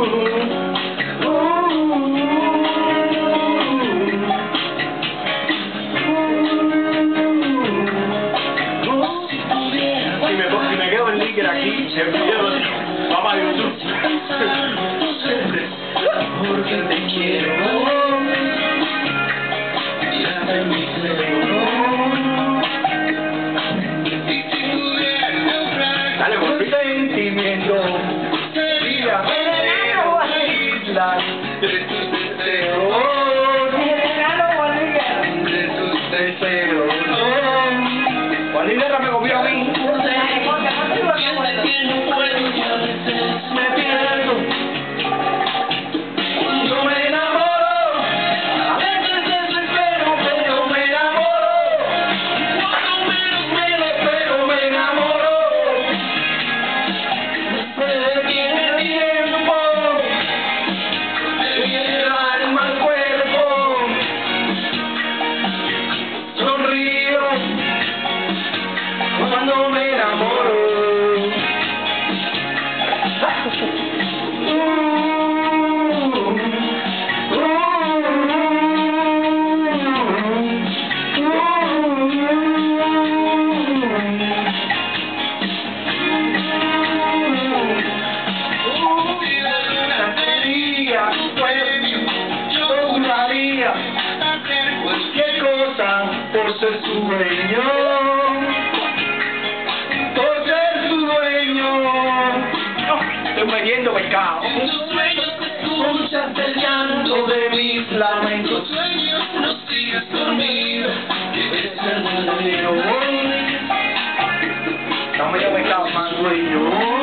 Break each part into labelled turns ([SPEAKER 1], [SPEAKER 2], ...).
[SPEAKER 1] Si me, quedo en líquido aquí, el
[SPEAKER 2] islas de.
[SPEAKER 1] Juan Luis Guerra me copió a mí.
[SPEAKER 2] Por ser su dueño. Por ser su dueño.
[SPEAKER 1] Estoy metiendo pescado.
[SPEAKER 2] En tus sueños escuchas el llanto de mis lamentos. sueños no sigas dormido, que el verdadero.
[SPEAKER 1] Está medio pescado, man.
[SPEAKER 2] Sueño.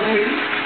[SPEAKER 2] Thank you.